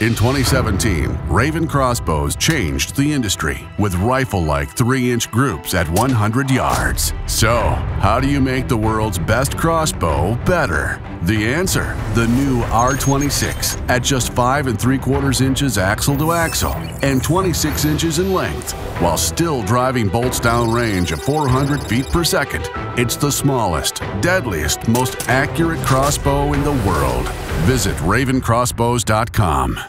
In 2017, Ravin Crossbows changed the industry with rifle like 3 inch groups at 100 yards. So, how do you make the world's best crossbow better? The answer the new R26 at just 5 and 3 quarters inches axle to axle and 26 inches in length, while still driving bolts down range of 400 feet per second. It's the smallest, deadliest, most accurate crossbow in the world. Visit ravincrossbows.com.